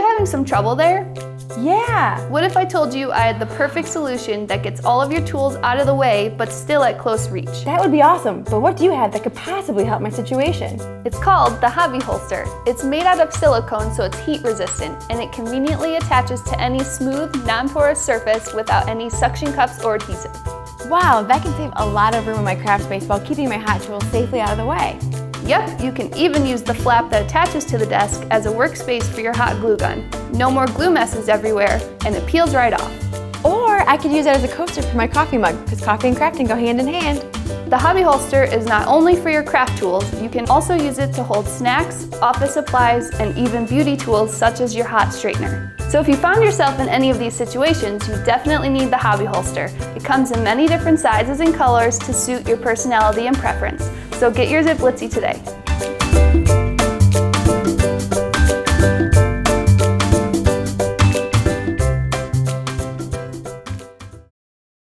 Having some trouble there? Yeah. What if I told you I had the perfect solution that gets all of your tools out of the way but still at close reach? That would be awesome, but what do you have that could possibly help my situation? It's called the Hobby Holster. It's made out of silicone so it's heat resistant and it conveniently attaches to any smooth, non-porous surface without any suction cups or adhesive. Wow, that can save a lot of room in my craft space while keeping my hot tools safely out of the way. Yep, you can even use the flap that attaches to the desk as a workspace for your hot glue gun. No more glue messes everywhere, and it peels right off. I could use it as a coaster for my coffee mug, because coffee and crafting go hand in hand. The hobby holster is not only for your craft tools, you can also use it to hold snacks, office supplies, and even beauty tools such as your hot straightener. So if you found yourself in any of these situations, you definitely need the hobby holster. It comes in many different sizes and colors to suit your personality and preference. So get yours at Blitsy today.